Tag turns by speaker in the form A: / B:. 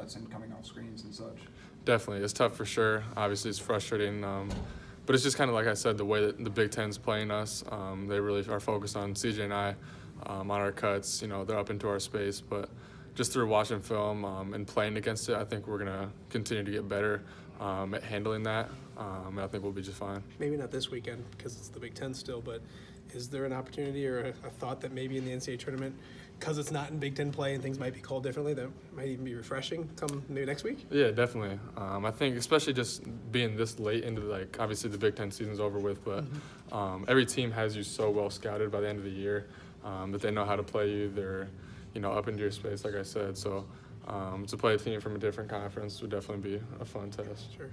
A: cuts and coming off screens and such.
B: Definitely, it's tough for sure. Obviously, it's frustrating, um, but it's just kind of like I said, the way that the Big Ten's playing us. Um, they really are focused on CJ and I, um, on our cuts. You know, they're up into our space, but just through watching film um, and playing against it, I think we're gonna continue to get better um, at handling that, um, and I think we'll be just fine.
C: maybe not this weekend because it's the Big Ten still, but is there an opportunity or a, a thought that maybe in the NCAA tournament, because it's not in Big Ten play and things might be called differently, that might even be refreshing come maybe next week?
B: Yeah, definitely. Um, I think especially just being this late into like obviously the Big Ten season's over with, but um, every team has you so well scouted by the end of the year um, that they know how to play you. They're you know up into your space, like I said. So um, to play a team from a different conference would definitely be a fun test.
C: Sure.